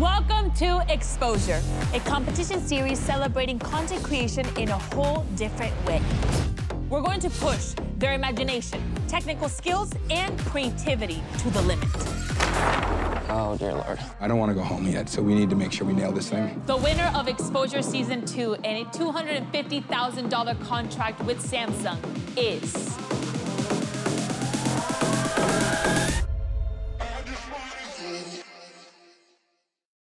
Welcome to Exposure, a competition series celebrating content creation in a whole different way. We're going to push their imagination, technical skills, and creativity to the limit. Oh, dear Lord. I don't want to go home yet, so we need to make sure we nail this thing. The winner of Exposure Season 2 and a $250,000 contract with Samsung is